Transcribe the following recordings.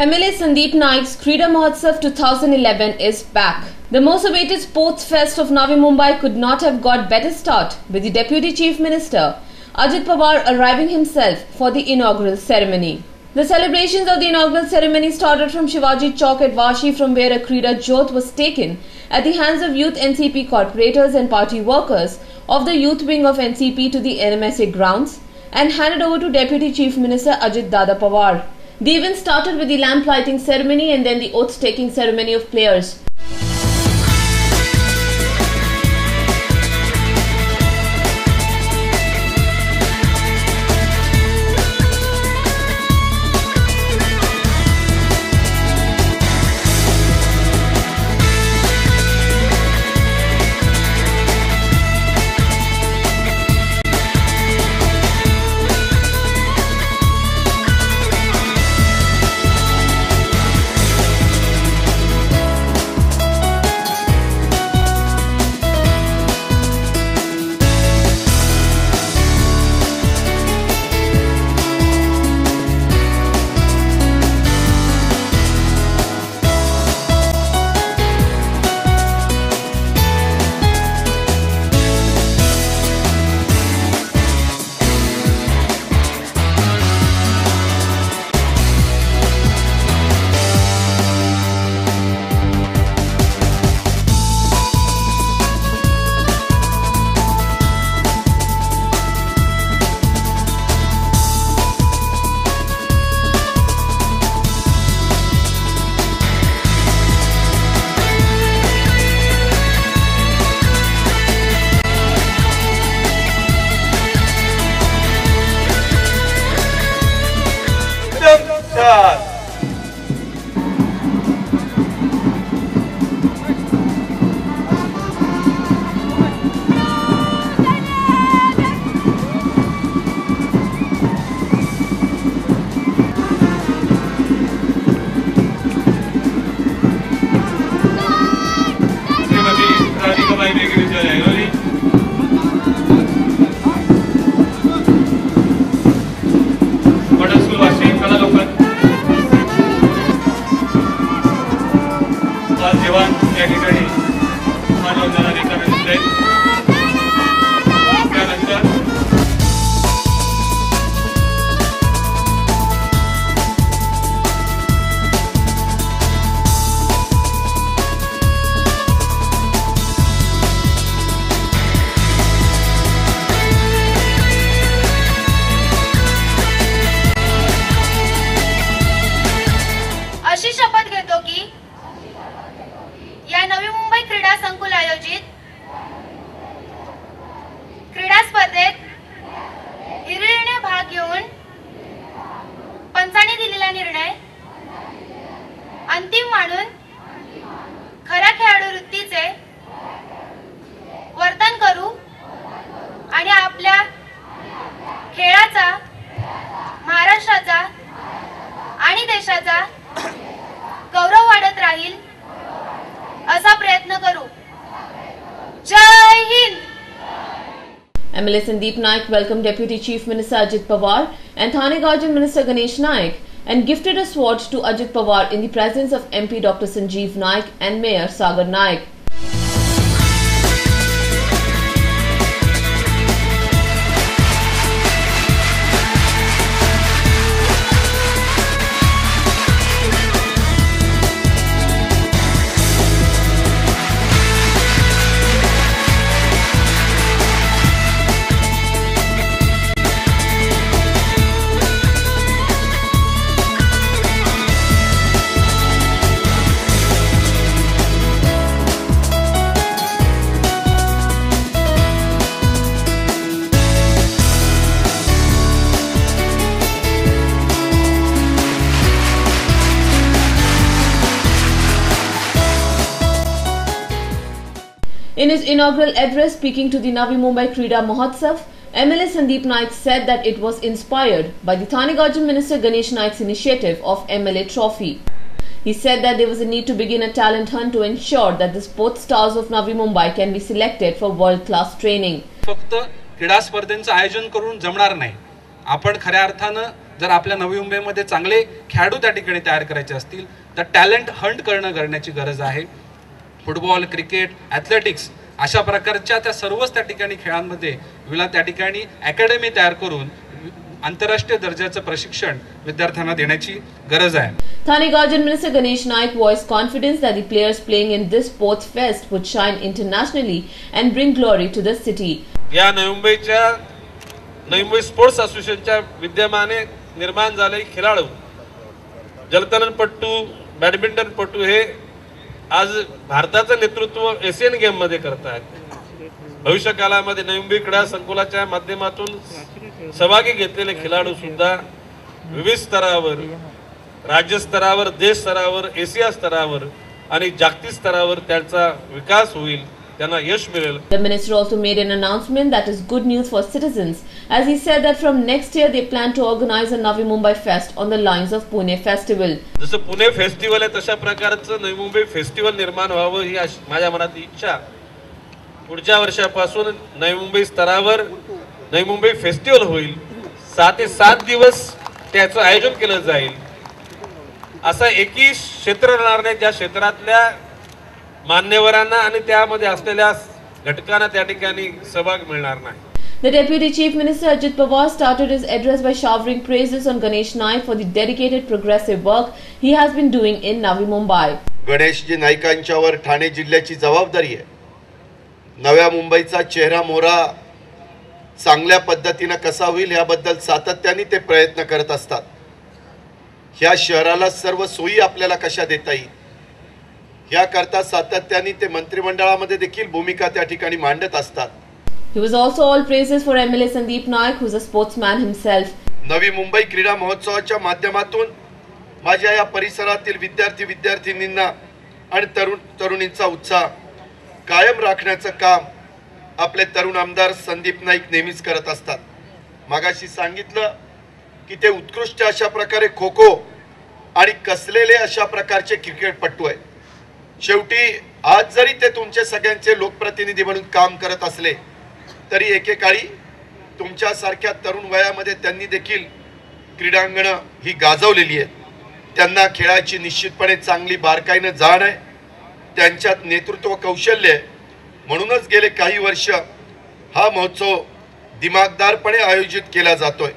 Sandeep Naik's Krida Mahotsav 2011 is back. The most awaited sports fest of Navi Mumbai could not have got better start with the Deputy Chief Minister Ajit Pawar arriving himself for the inaugural ceremony. The celebrations of the inaugural ceremony started from Shivaji Chowk at Vashi from where a Krida Jyot was taken at the hands of youth NCP corporators and party workers of the youth wing of NCP to the NMSA grounds and handed over to Deputy Chief Minister Ajit Dada Pawar. The event started with the lamp lighting ceremony and then the oath taking ceremony of players. Thank you. प्रयत्न करू जय Hind MLA Sandeep Naik welcomed Deputy Chief Minister Ajit Pawar and Thane Guardian Minister Ganesh Naik and gifted a sword to Ajit Pawar in the presence of MP Dr. Sanjeev Naik and Mayor Sagar Naik. In his inaugural address speaking to the Navi Mumbai Krida Mahotsav, MLA Sandeep Naik said that it was inspired by the Thane Minister Ganesh Naik's initiative of MLA Trophy. He said that there was a need to begin a talent hunt to ensure that the sports stars of Navi Mumbai can be selected for world class training. फक्त क्रीडा स्पर्धेंचं आयोजन करून जमणार नाही आपण खऱ्या अर्थानं जर आपल्या नवी मुंबईमध्ये चांगले खेळाडू त्या ठिकाणी तयार करायचे असतील तर टॅलेंट हंट करणं करण्याची गरज आहे फुटबॉल क्रिकेट ॲथलेटिक्स अशा प्रकारच्या त्या सर्वच त्या ठिकाणी खेळांमध्ये विला त्या ठिकाणी अकॅडमी तयार करून आंतरराष्ट्रीय दर्जाचं प्रशिक्षण विद्यार्थ्यांना देण्याची गरज आहे Thane Guardian Minister Ganesh Naik voiced confidence that the players playing in this sports fest would shine internationally and bring glory to the city. या नवी मुंबईच्या नवी मुंबई स्पोर्ट्स असोसिएशनच्या विद्यमाने निर्माण झालेले खेळाडू जलतरणपट्टू बॅडमिंटनपटू हे आज भारताचं नेतृत्व एशियन गेममध्ये करत आहेत भविष्य काळामध्ये नैंबी क्रीडा संकुलाच्या माध्यमातून सहभागी घेतलेले खेळाडू सुद्धा विविध स्तरावर राज्य स्तरावर देश स्तरावर एशिया स्तरावर आणि जागतिक स्तरावर त्यांचा विकास होईल. त्यांना यश मिळेल the minister also made an announcement that is good news for citizens as he said that from next year they plan to organise a Navi Mumbai fest on the lines of Pune festival जसं Pune festival आहे तशा प्रकारचं Navi Mumbai festival निर्माण व्हावं ही माझ्या मनात इच्छा. पुढच्या वर्षापासून नवी मुंबई स्तरावर नवी मुंबई फेस्टिवल होईल. सात ते सात दिवस त्याचं आयोजन केलं जाईल. असं एकी क्षेत्र राहणार नाही. त्या क्षेत्रातल्या मान्यवरांना आणि त्यामध्ये असलेल्या घटकांना त्या ठिकाणी सहभाग मिळणार नाही. The Deputy Chief Minister Ajit Pawar started his address by showering praises on Ganesh Naik for the dedicated progressive work he has been doing in Navi Mumbai. Ganeshji नाईकांच्यावर Thane जिल्ह्याची जबाबदारी आहे. नव्या मुंबईचा चेहरा मोहरा चांगल्या पद्धतीनं कसा होईल याबद्दल सातत्याने ते प्रयत्न करत असतात. ह्या शहराला सर्व सोयी आपल्याला कशा देता येईल? याकरता सातत्याने ते मंत्रिमंडळामध्ये देखील भूमिका त्या ठिकाणी मांडत असतात. He was also all praises for MLA Sandeep Naik, who's a sportsman himself. Navi Mumbai क्रीडा महोत्सवाच्या माध्यमातून माझ्या या परिसरातील विद्यार्थी विद्यार्थिनींना आणि तरुण तरुणींचा उत्साह कायम राखण्याचं काम आपले तरुण आमदार संदीप नाईक नेहमीच करत असतात. मागाशी सांगितलं की ते उत्कृष्ट अशा प्रकारे खो खो आणि कसलेले अशा प्रकारचे क्रिकेटपटू आहेत. शेवटी आज जरी ते तुमचे सगळ्यांचे लोकप्रतिनिधी म्हणून काम करत असले तरी एकेकाळी तुमच्यासारख्या तरुण वयामध्ये त्यांनी देखील क्रीडांगणं ही गाजवलेली आहेत. त्यांना खेळाची निश्चितपणे चांगली बारकाईनं जाण आहे. त्यांच्यात नेतृत्व कौशल्य आहे. म्हणूनच गेले काही वर्ष हा महोत्सव दिमागदारपणे आयोजित केला जातोय.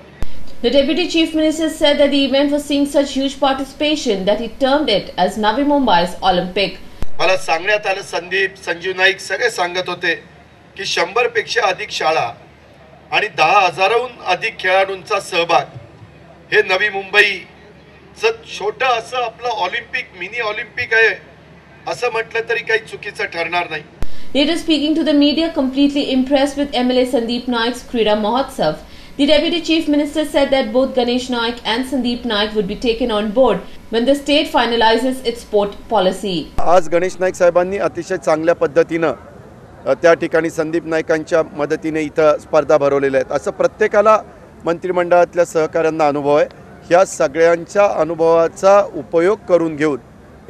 The Deputy Chief Minister said that the event was seeing such huge participation that he termed it as Navi Mumbai's Olympic. मला सांगण्यात आलं संदीप संजीव नाईक सगळे सांगत होते की शंभरपेक्षा अधिक शाळा आणि दहा हजाराहून अधिक खेळाडूंचा सहभाग हे नवी मुंबईचं छोटं असं आपलं ऑलिम्पिक मिनी ऑलिम्पिक आहे असं म्हटलं तरी काही चुकीचं ठरणार नाही Later speaking to the media, completely impressed with MLA Sandeep Naik's Krida Mahotsav, the Deputy Chief Minister said that both Ganesh Naik and Sandeep Naik would be taken on board when the state finalizes its port policy. आज गणेश नाईक साहेबांनी अतिशय चांगल्या पद्धतीनं त्या ठिकाणी संदीप नाईकांच्या मदतीने इथं स्पर्धा भरवलेल्या आहेत असं प्रत्येकाला मंत्रिमंडळातल्या सहकाऱ्यांना अनुभव आहे ह्या सगळ्यांच्या अनुभवाचा उपयोग करून घेऊन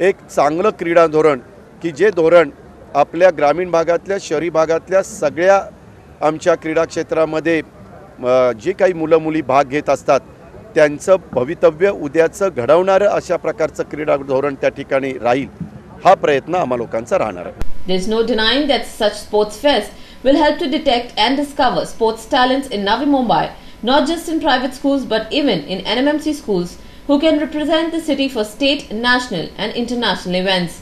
एक चांगलं क्रीडा धोरण की जे धोरण आपल्या ग्रामीण भागातल्या शहरी भागातल्या सगळ्या आमच्या क्रीडा क्षेत्रामध्ये जी काही मुलं मुली भाग घेत असतात त्यांचं भवितव्य उद्याचं घडवणारं अशा प्रकारचं क्रीडा धोरण त्या ठिकाणी राहील हा प्रयत्न आम्हा लोकांचा राहणार आहे There's no denying that such sports fest will help to detect and discover sports talents in Navi Mumbai, not just in private schools but even in NMMC schools who can represent the city for state, national and international events.